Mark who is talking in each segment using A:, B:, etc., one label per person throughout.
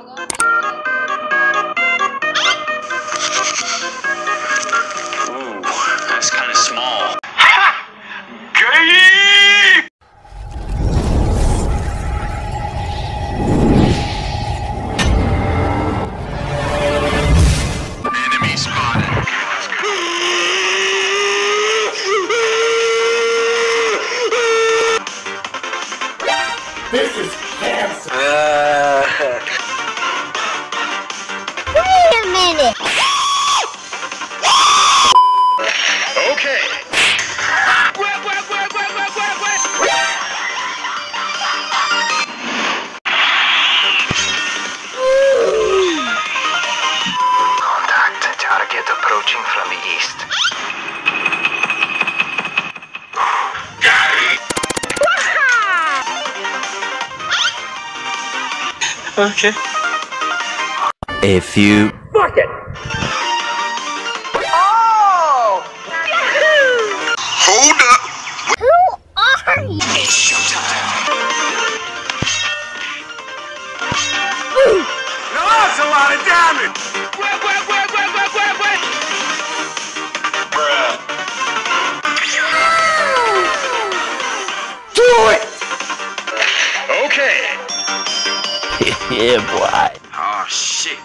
A: Ooh, that's kind of small. Enemy spotted.
B: This is cancer.
C: Uh, Wait a minute.
A: Okay. Contact. Target approaching from the east. Okay.
D: A few
A: Hold
B: lot of damage. Do it.
A: Okay.
D: yeah, boy.
A: Oh shit.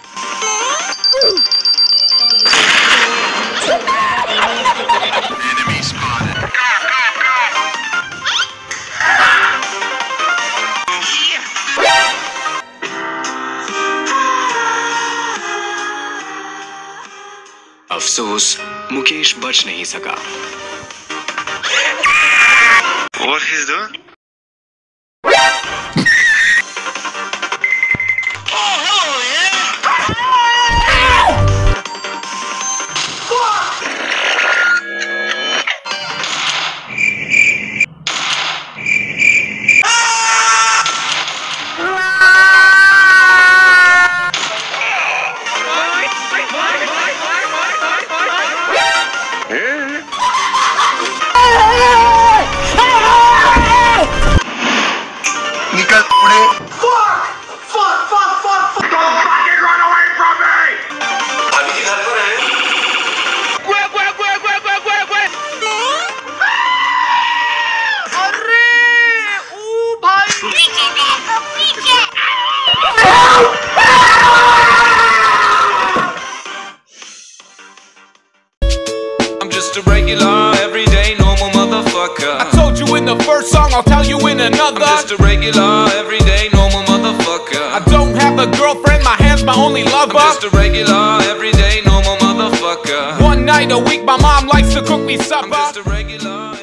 E: अफसोस मुकेश बच नहीं सका
A: What he's doing?
F: Motherfucker.
G: I told you in the first song, I'll tell you in another.
F: I'm just a regular, everyday, normal motherfucker.
G: I don't have a girlfriend, my hand's my only lover.
F: I'm just a regular, everyday, normal motherfucker.
G: One night a week, my mom likes to cook me supper.
F: I'm just a regular.